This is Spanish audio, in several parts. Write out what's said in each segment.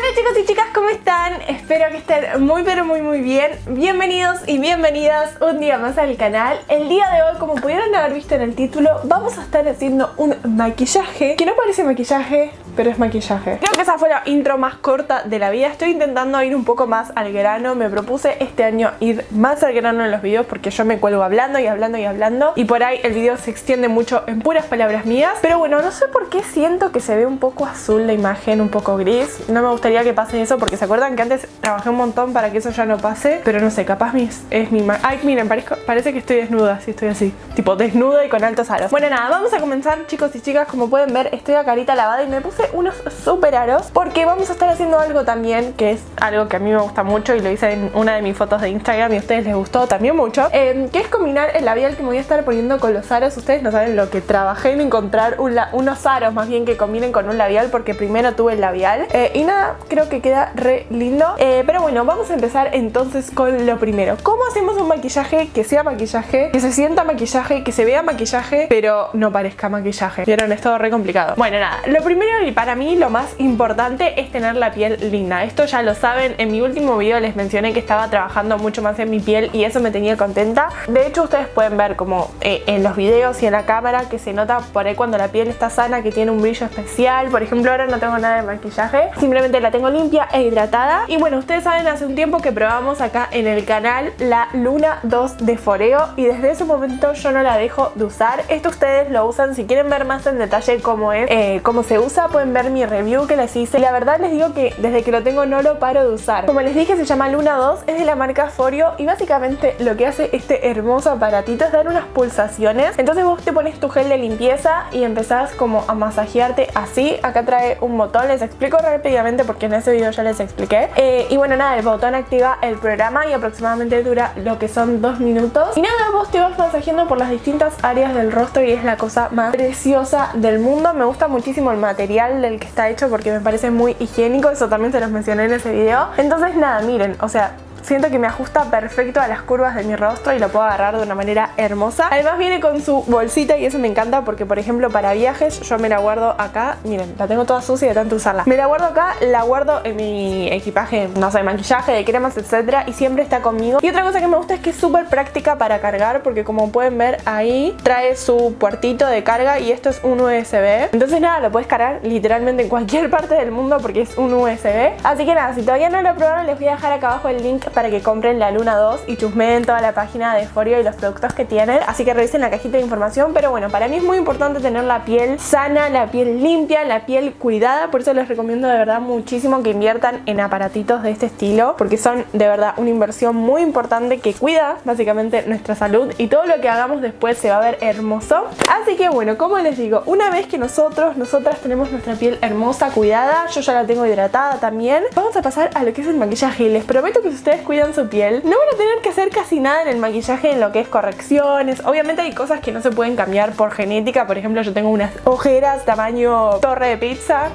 Hola chicos y chicas, ¿cómo están? Espero que estén muy pero muy muy bien Bienvenidos y bienvenidas un día más al canal El día de hoy, como pudieron haber visto en el título Vamos a estar haciendo un maquillaje Que no parece maquillaje, pero es maquillaje. Creo que esa fue la intro más corta de la vida. Estoy intentando ir un poco más al grano. Me propuse este año ir más al grano en los videos Porque yo me cuelgo hablando y hablando y hablando. Y por ahí el video se extiende mucho en puras palabras mías. Pero bueno, no sé por qué siento que se ve un poco azul la imagen, un poco gris. No me gustaría que pase eso porque se acuerdan que antes trabajé un montón para que eso ya no pase. Pero no sé, capaz es mi... Ay, miren, parece que estoy desnuda, si estoy así. Tipo desnuda y con altos aros. Bueno, nada, vamos a comenzar chicos y chicas. Como pueden ver, estoy a carita lavada y me puse unos super aros Porque vamos a estar haciendo algo también Que es algo que a mí me gusta mucho Y lo hice en una de mis fotos de Instagram Y a ustedes les gustó también mucho eh, Que es combinar el labial que me voy a estar poniendo con los aros Ustedes no saben lo que trabajé en encontrar unos aros Más bien que combinen con un labial Porque primero tuve el labial eh, Y nada, creo que queda re lindo eh, Pero bueno, vamos a empezar entonces con lo primero ¿Cómo hacemos un maquillaje que sea maquillaje? Que se sienta maquillaje, que se vea maquillaje Pero no parezca maquillaje ¿Vieron? Es todo re complicado Bueno, nada, lo primero y para mí lo más importante es tener la piel linda. Esto ya lo saben, en mi último video les mencioné que estaba trabajando mucho más en mi piel Y eso me tenía contenta. De hecho ustedes pueden ver como eh, en los videos y en la cámara Que se nota por ahí cuando la piel está sana Que tiene un brillo especial. Por ejemplo ahora no tengo nada de maquillaje Simplemente la tengo limpia e hidratada. Y bueno, ustedes saben hace un tiempo que probamos acá en el canal La Luna 2 de Foreo Y desde ese momento yo no la dejo de usar. Esto ustedes lo usan si quieren ver más en detalle cómo es eh, Cómo se usa, pueden ver mi review que les hice. La verdad les digo que desde que lo tengo no lo paro de usar. Como les dije se llama Luna 2, es de la marca Foreo Y básicamente lo que hace este hermoso aparatito es dar unas pulsaciones. Entonces vos te pones tu gel de limpieza y empezás como a masajearte así. Acá trae un botón, les explico rápidamente porque en ese video ya les expliqué. Eh, Y bueno nada, el botón activa el programa y aproximadamente dura lo que son dos minutos. Y nada, vos te vas masajeando por las distintas áreas del rostro y es la cosa más preciosa del mundo. Me gusta muchísimo el material del que está hecho porque me parece muy higiénico Eso también se los mencioné en ese video. Entonces nada, miren, o sea, Siento que me ajusta perfecto a las curvas de mi rostro y lo puedo agarrar de una manera hermosa. Además viene con su bolsita y eso me encanta porque por ejemplo para viajes yo me la guardo acá. Miren, la tengo toda sucia de tanto usarla. Me la guardo acá, la guardo en mi equipaje, no sé, maquillaje, de cremas, etcétera y siempre está conmigo. Y otra cosa que me gusta es que es súper práctica para cargar porque como pueden ver ahí trae su puertito de carga y esto es un USB. Entonces nada, lo puedes cargar literalmente en cualquier parte del mundo porque es un USB. Así que nada, si todavía no lo probaron les voy a dejar acá abajo el link para que compren la Luna 2 y chusmeen toda la página de Forio y los productos que tienen. Así que revisen la cajita de información. Pero bueno, para mí es muy importante tener la piel sana, la piel limpia, la piel cuidada. Por eso les recomiendo de verdad muchísimo que inviertan en aparatitos de este estilo. Porque son de verdad una inversión muy importante que cuida básicamente nuestra salud. Y todo lo que hagamos después se va a ver hermoso. Así que bueno, como les digo, una vez que nosotros, nosotras tenemos nuestra piel hermosa, cuidada, yo ya la tengo hidratada también, vamos a pasar a lo que es el maquillaje. Les prometo que si ustedes cuidan su piel, no van a tener que hacer casi nada en el maquillaje en lo que es correcciones. Obviamente hay cosas que no se pueden cambiar por genética. Por ejemplo, yo tengo unas ojeras tamaño torre de pizza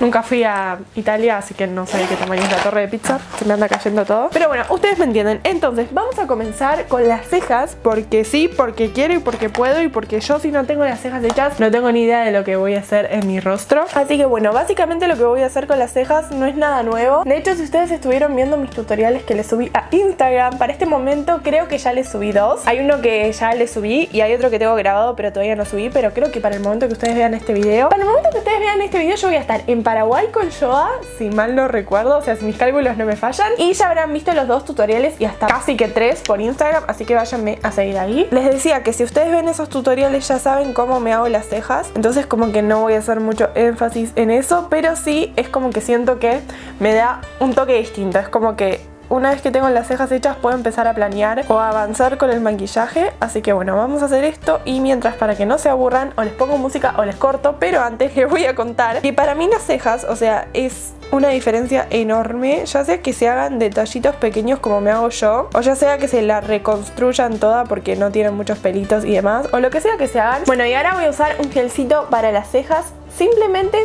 Nunca fui a Italia, así que no sé qué tamaño es la torre de pizza. Se me anda cayendo todo. Pero bueno, ustedes me entienden. Entonces, vamos a comenzar con las cejas. Porque sí, porque quiero y porque puedo. Y porque yo si no tengo las cejas hechas, no tengo ni idea de lo que voy a hacer en mi rostro. Así que bueno, básicamente lo que voy a hacer con las cejas no es nada nuevo. De hecho, si ustedes estuvieron viendo mis tutoriales que les subí a Instagram, para este momento creo que ya les subí dos. Hay uno que ya les subí y hay otro que tengo grabado, pero todavía no subí. Pero creo que para el momento que ustedes vean este video, para el momento que ustedes vean este video, yo voy a estar en Paraguay con Joa, si mal no recuerdo, o sea, si mis cálculos no me fallan. Y ya habrán visto los dos tutoriales y hasta casi que tres por Instagram, así que váyanme a seguir ahí. Les decía que si ustedes ven esos tutoriales ya saben cómo me hago las cejas, entonces como que no voy a hacer mucho énfasis en eso, pero sí es como que siento que me da un toque distinto, es como que una vez que tengo las cejas hechas puedo empezar a planear o avanzar con el maquillaje. Así que bueno, vamos a hacer esto y mientras para que no se aburran o les pongo música o les corto Pero antes les voy a contar que para mí las cejas, o sea, es una diferencia enorme. Ya sea que se hagan detallitos pequeños como me hago yo O ya sea que se la reconstruyan toda porque no tienen muchos pelitos y demás O lo que sea que se hagan. Bueno y ahora voy a usar un gelcito para las cejas. Simplemente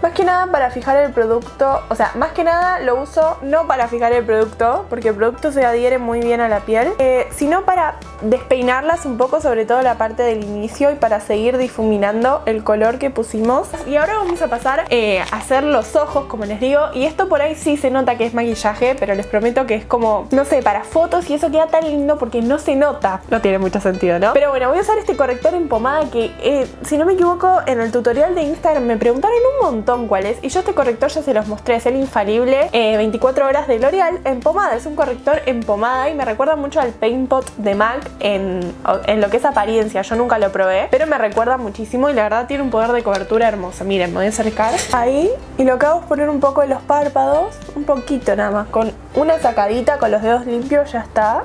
Más que nada para fijar el producto, o sea, más que nada lo uso no para fijar el producto, porque el producto se adhiere muy bien a la piel, eh, sino para despeinarlas un poco, sobre todo la parte del inicio y para seguir difuminando el color que pusimos. Y ahora vamos a pasar eh, a hacer los ojos, como les digo, y esto por ahí sí se nota que es maquillaje, pero les prometo que es como, no sé, para fotos y eso queda tan lindo porque no se nota. No tiene mucho sentido, ¿no? Pero bueno, voy a usar este corrector en pomada que, eh, si no me equivoco, en el tutorial de Instagram me preguntaron un montón es, y yo este corrector ya se los mostré, es el infalible 24 eh, horas de L'Oreal en pomada, es un corrector en pomada y me recuerda mucho al Paint Pot de MAC en, en lo que es apariencia, yo nunca lo probé, pero me recuerda muchísimo y la verdad tiene un poder de cobertura hermoso. Miren, me voy a acercar ahí y lo que hago es poner un poco de los párpados, un poquito nada más, con una sacadita con los dedos limpios ya está.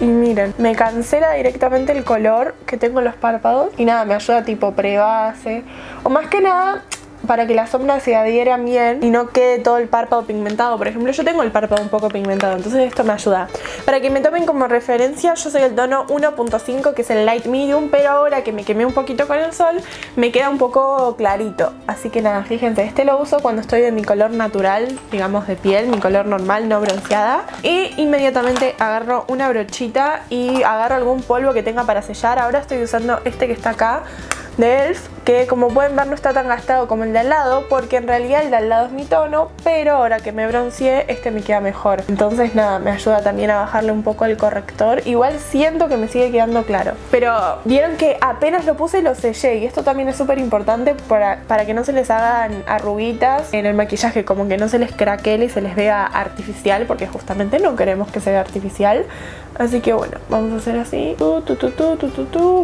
Y miren, me cancela directamente el color que tengo en los párpados y nada, me ayuda tipo prebase o más que nada para que la sombra se adhiera bien y no quede todo el párpado pigmentado. Por ejemplo, yo tengo el párpado un poco pigmentado, entonces esto me ayuda. Para que me tomen como referencia, yo soy el tono 1.5, que es el light medium, pero ahora que me quemé un poquito con el sol, me queda un poco clarito. Así que nada, fíjense, este lo uso cuando estoy de mi color natural, digamos de piel, mi color normal, no bronceada. Y inmediatamente agarro una brochita y agarro algún polvo que tenga para sellar. Ahora estoy usando este que está acá de ELF que como pueden ver no está tan gastado como el de al lado porque en realidad el de al lado es mi tono pero ahora que me bronceé este me queda mejor. Entonces nada me ayuda también a bajarle un poco el corrector. Igual siento que me sigue quedando claro. Pero vieron que apenas lo puse lo sellé y esto también es súper importante para, para que no se les hagan arruguitas en el maquillaje como que no se les craquele y se les vea artificial porque justamente no queremos que se vea artificial. Así que bueno vamos a hacer así.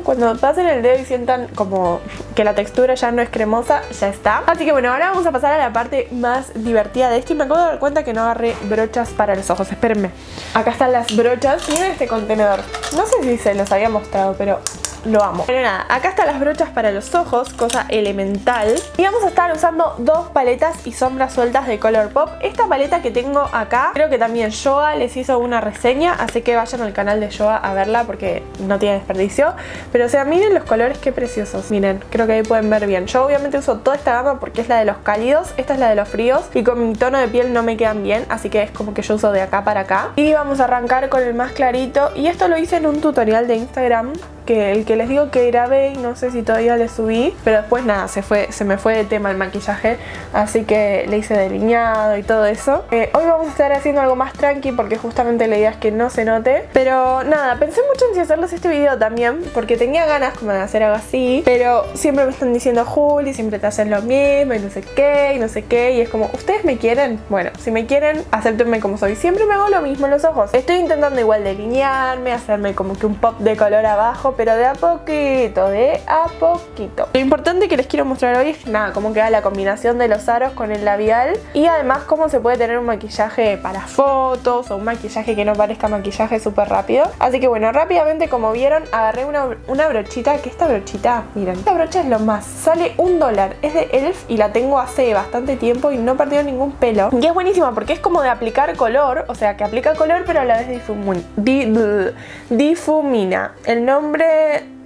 Cuando pasen el dedo y sientan como que la textura ya no es cremosa, ya está. Así que bueno, ahora vamos a pasar a la parte más divertida de esto y me acabo de dar cuenta que no agarré brochas para los ojos. Espérenme. Acá están las brochas. Miren este contenedor. No sé si se los había mostrado, pero lo amo. Pero nada, acá están las brochas para los ojos, cosa elemental. Y vamos a estar usando dos paletas y sombras sueltas de Colourpop. Esta paleta que tengo acá, creo que también Joa les hizo una reseña, así que vayan al canal de Joa a verla porque no tiene desperdicio. Pero o sea, miren los colores, qué preciosos. Miren, creo que ahí pueden ver bien. Yo obviamente uso toda esta gama porque es la de los cálidos, esta es la de los fríos y con mi tono de piel no me quedan bien, así que es como que yo uso de acá para acá. Y vamos a arrancar con el más clarito y esto lo hice en un tutorial de Instagram que el que les digo que grabé y no sé si todavía le subí, pero después nada, se, fue, se me fue de tema el maquillaje, así que le hice delineado y todo eso. Eh, hoy vamos a estar haciendo algo más tranqui porque justamente la idea es que no se note, pero nada, pensé mucho en si hacerles este video también, porque tenía ganas como de hacer algo así, pero siempre me están diciendo Juli, siempre te hacen lo mismo y no sé qué, y no sé qué, y es como, ¿ustedes me quieren? Bueno, si me quieren, acéptenme como soy. Siempre me hago lo mismo en los ojos. Estoy intentando igual delinearme, hacerme como que un pop de color abajo, pero de a poquito, de a poquito. Lo importante que les quiero mostrar hoy es nada, cómo queda la combinación de los aros con el labial y además cómo se puede tener un maquillaje para fotos o un maquillaje que no parezca maquillaje súper rápido. Así que bueno, rápidamente como vieron agarré una, una brochita, que esta brochita, miren, esta brocha es lo más, sale un dólar, es de ELF y la tengo hace bastante tiempo y no perdido ningún pelo. Y es buenísima porque es como de aplicar color, o sea que aplica color pero a la vez difumina. El nombre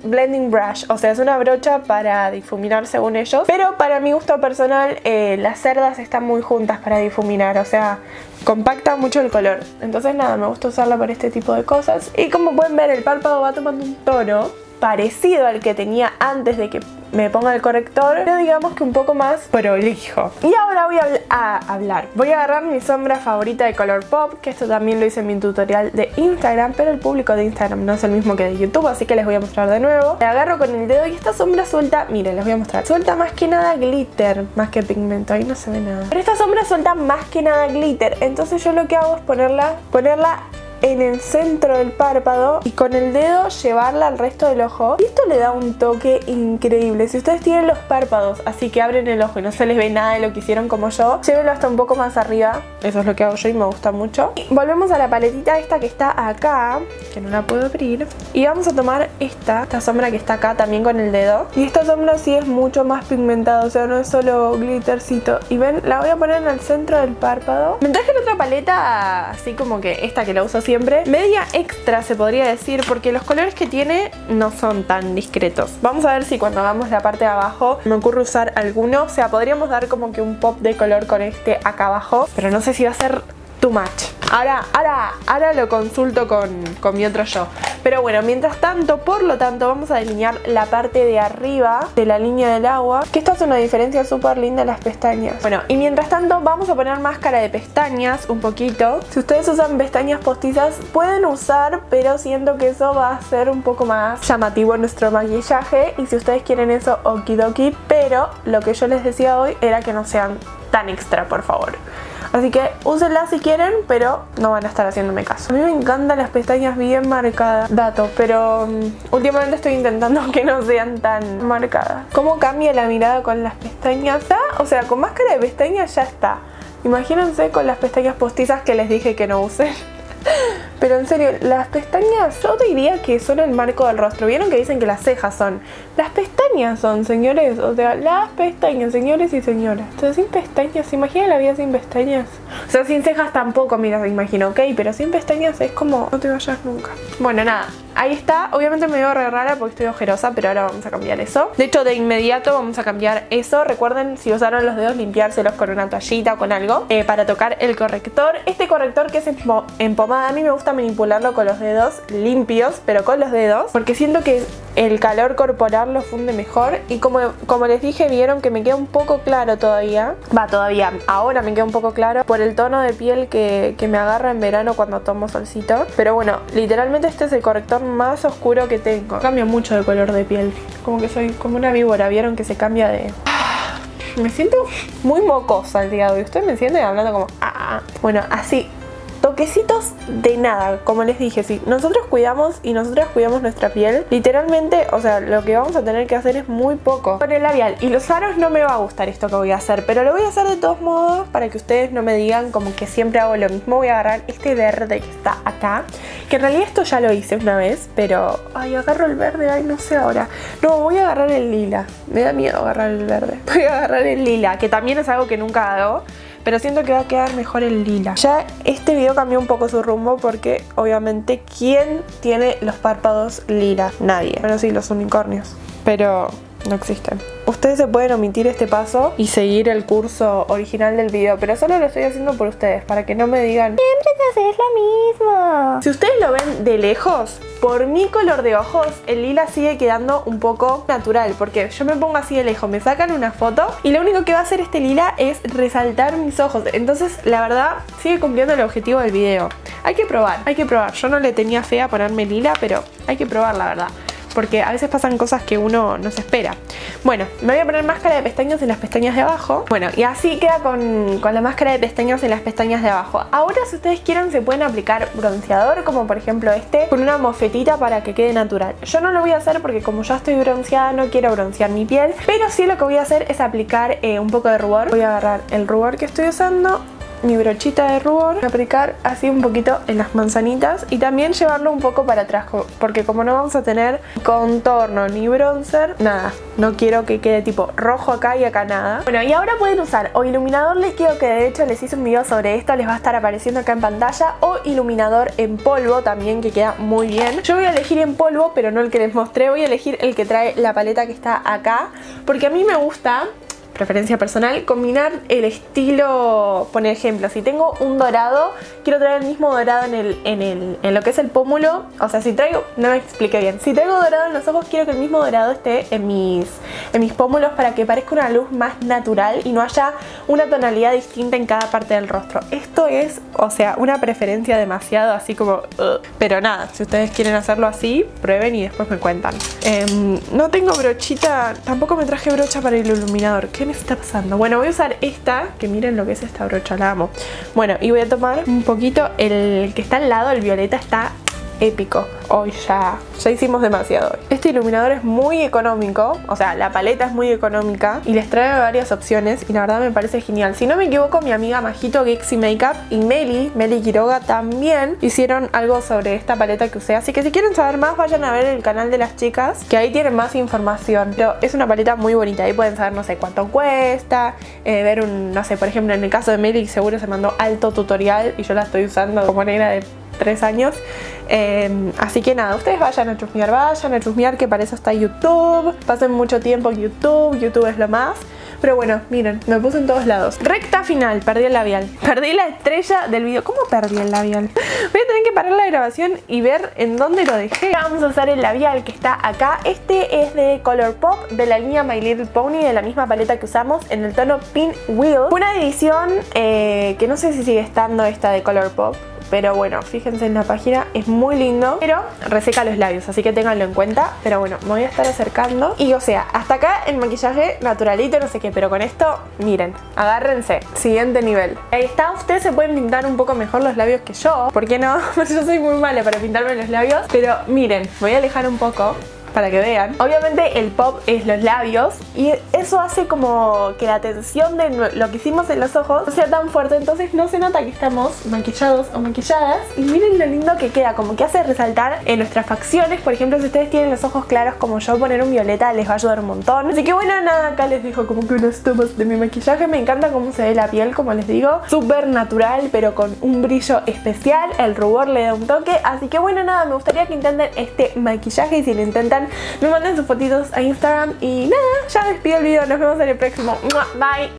blending brush, o sea, es una brocha para difuminar según ellos, pero para mi gusto personal eh, las cerdas están muy juntas para difuminar, o sea, compacta mucho el color. Entonces nada, me gusta usarla para este tipo de cosas. Y como pueden ver, el párpado va tomando un tono parecido al que tenía antes de que me ponga el corrector, pero digamos que un poco más prolijo. Y ahora voy a, hablar. Voy a agarrar mi sombra favorita de Colourpop, que esto también lo hice en mi tutorial de Instagram, pero el público de Instagram no es el mismo que de YouTube, así que les voy a mostrar de nuevo. Le agarro con el dedo y esta sombra suelta, miren, les voy a mostrar. Suelta más que nada glitter, más que pigmento, ahí no se ve nada. Pero esta sombra suelta más que nada glitter, entonces yo lo que hago es ponerla, ponerla en el centro del párpado y con el dedo llevarla al resto del ojo. Y esto le da un toque increíble. Si ustedes tienen los párpados así que abren el ojo y no se les ve nada de lo que hicieron como yo, llévenlo hasta un poco más arriba. Eso es lo que hago yo y me gusta mucho. Volvemos a la paletita esta que está acá, que no la puedo abrir. Y vamos a tomar esta, esta sombra que está acá también con el dedo. Y esta sombra sí es mucho más pigmentada, o sea, no es solo glittercito. Y ven, la voy a poner en el centro del párpado. Me traje la otra paleta así como que esta que la uso así Media extra se podría decir porque los colores que tiene no son tan discretos. Vamos a ver si cuando hagamos la parte de abajo me ocurre usar alguno. O sea, podríamos dar como que un pop de color con este acá abajo. Pero no sé si va a ser too much. Ahora, ahora, ahora lo consulto con, con mi otro yo. Pero bueno, mientras tanto, por lo tanto, vamos a delinear la parte de arriba de la línea del agua. Que esto hace una diferencia súper linda en las pestañas. Bueno, y mientras tanto vamos a poner máscara de pestañas un poquito. Si ustedes usan pestañas postizas, pueden usar, pero siento que eso va a ser un poco más llamativo en nuestro maquillaje. Y si ustedes quieren eso, okidoki. Pero lo que yo les decía hoy era que no sean tan extra, por favor. Así que úsenla si quieren, pero no van a estar haciéndome caso. A mí me encantan las pestañas bien marcadas, datos, pero mm, últimamente estoy intentando que no sean tan marcadas. ¿Cómo cambia la mirada con las pestañas? O sea, con máscara de pestañas ya está. Imagínense con las pestañas postizas que les dije que no usen. Pero en serio, las pestañas, yo diría que son el marco del rostro. ¿Vieron que dicen que las cejas son? Las pestañas son, señores. O sea, las pestañas, señores y señoras. Entonces, sin pestañas, ¿se imagina la vida sin pestañas? O sea, sin cejas tampoco, mira, me imagino, ok. Pero sin pestañas es como, no te vayas nunca. Bueno, nada, ahí está. Obviamente me veo re rara porque estoy ojerosa, pero ahora vamos a cambiar eso. De hecho, de inmediato vamos a cambiar eso. Recuerden, si usaron los dedos, limpiárselos con una toallita o con algo eh, para tocar el corrector. Este corrector que es en pomada, a mí me gusta manipularlo con los dedos limpios, pero con los dedos, porque siento que el calor corporal lo funde mejor y como, como les dije vieron que me queda un poco claro todavía va todavía ahora me queda un poco claro por el tono de piel que, que me agarra en verano cuando tomo solcito pero bueno literalmente este es el corrector más oscuro que tengo. Cambio mucho de color de piel. Como que soy como una víbora vieron que se cambia de me siento muy mocosa el día de hoy. Ustedes me sienten hablando como ah. bueno así toquecitos de nada, como les dije, si nosotros cuidamos y nosotras cuidamos nuestra piel, literalmente, o sea, lo que vamos a tener que hacer es muy poco. Con el labial y los aros no me va a gustar esto que voy a hacer, pero lo voy a hacer de todos modos para que ustedes no me digan como que siempre hago lo mismo. Voy a agarrar este verde que está acá, que en realidad esto ya lo hice una vez, pero... Ay, agarro el verde, ay, no sé ahora. No, voy a agarrar el lila. Me da miedo agarrar el verde. Voy a agarrar el lila, que también es algo que nunca hago pero siento que va a quedar mejor el lila. Ya este video cambió un poco su rumbo porque obviamente ¿quién tiene los párpados lila? Nadie. Bueno sí, los unicornios. Pero no existen. Ustedes se pueden omitir este paso y seguir el curso original del video, pero solo lo estoy haciendo por ustedes, para que no me digan Siempre te haces lo mismo. Si ustedes lo ven de lejos, por mi color de ojos, el lila sigue quedando un poco natural, porque yo me pongo así de lejos, me sacan una foto y lo único que va a hacer este lila es resaltar mis ojos. Entonces, la verdad, sigue cumpliendo el objetivo del video. Hay que probar, hay que probar. Yo no le tenía fe a ponerme lila, pero hay que probar, la verdad porque a veces pasan cosas que uno no se espera. Bueno, me voy a poner máscara de pestañas en las pestañas de abajo. Bueno, y así queda con, la máscara de pestañas en las pestañas de abajo. Ahora si ustedes quieren se pueden aplicar bronceador, como por ejemplo este, con una mofetita para que quede natural. Yo no lo voy a hacer porque como ya estoy bronceada no quiero broncear mi piel, pero sí lo que voy a hacer es aplicar eh, un poco de rubor. Voy a agarrar el rubor que estoy usando mi brochita de rubor, aplicar así un poquito en las manzanitas y también llevarlo un poco para atrás porque como no vamos a tener contorno ni bronzer, nada, no quiero que quede tipo rojo acá y acá nada. Bueno, y ahora pueden usar o iluminador líquido que de hecho les hice un video sobre esto, les va a estar apareciendo acá en pantalla o iluminador en polvo también que queda muy bien. Yo voy a elegir en polvo pero no el que les mostré, voy a elegir el que trae la paleta que está acá porque a mí me gusta preferencia personal, combinar el estilo, por ejemplo, si tengo un dorado, quiero traer el mismo dorado en, el, en, el, en lo que es el pómulo, o sea, si traigo, no me expliqué bien, si traigo dorado en los ojos, quiero que el mismo dorado esté en mis, en mis pómulos para que parezca una luz más natural y no haya una tonalidad distinta en cada parte del rostro. Esto es, o sea, una preferencia demasiado así como... Pero nada, si ustedes quieren hacerlo así, prueben y después me cuentan. Em, no tengo brochita, tampoco me traje brocha para el iluminador. ¿Qué está pasando? Bueno, voy a usar esta, que miren lo que es esta brocha, la amo. Bueno, y voy a tomar un poquito, el que está al lado, el violeta, está épico. Hoy ya, ya hicimos demasiado. Este iluminador es muy económico, o sea, la paleta es muy económica y les trae varias opciones y la verdad me parece genial. Si no me equivoco, mi amiga Majito Gexy Makeup y Meli, Meli Quiroga también hicieron algo sobre esta paleta que usé. Así que si quieren saber más, vayan a ver el canal de las chicas, que ahí tienen más información. Pero es una paleta muy bonita, ahí pueden saber, no sé, cuánto cuesta, eh, ver un, no sé, por ejemplo, en el caso de Meli seguro se mandó alto tutorial y yo la estoy usando como negra de tres años. Em, así que nada, ustedes vayan a chusmear, vayan a chusmear que para eso está YouTube. Pasen mucho tiempo en YouTube, YouTube es lo más. Pero bueno, miren, me puse en todos lados. Recta final, perdí el labial. Perdí la estrella del video. ¿Cómo perdí el labial? Voy a tener que parar la grabación y ver en dónde lo dejé. Vamos a usar el labial que está acá. Este es de Colourpop, de la línea My Little Pony, de la misma paleta que usamos, en el tono Pink Wheel. Una edición eh, que no sé si sigue estando esta de Colourpop pero bueno, fíjense en la página, es muy lindo, pero reseca los labios, así que ténganlo en cuenta. Pero bueno, me voy a estar acercando. Y o sea, hasta acá el maquillaje naturalito, no sé qué, pero con esto, miren, agárrense. Siguiente nivel. Ahí está, ustedes se pueden pintar un poco mejor los labios que yo. ¿Por qué no? yo soy muy mala para pintarme los labios. Pero miren, voy a alejar un poco para que vean. Obviamente el pop es los labios y eso hace como que la tensión de lo que hicimos en los ojos no sea tan fuerte, entonces no se nota que estamos maquillados o maquilladas. Y miren lo lindo que queda, como que hace resaltar en nuestras facciones. Por ejemplo, si ustedes tienen los ojos claros como yo, poner un violeta les va a ayudar un montón. Así que bueno, nada, acá les dejo como que unas tomas de mi maquillaje. Me encanta cómo se ve la piel, como les digo. Súper natural, pero con un brillo especial. El rubor le da un toque. Así que bueno, nada, me gustaría que intenten este maquillaje y si lo intentan me manden sus fotitos a Instagram y nada, ya despido el video, nos vemos en el próximo. Bye.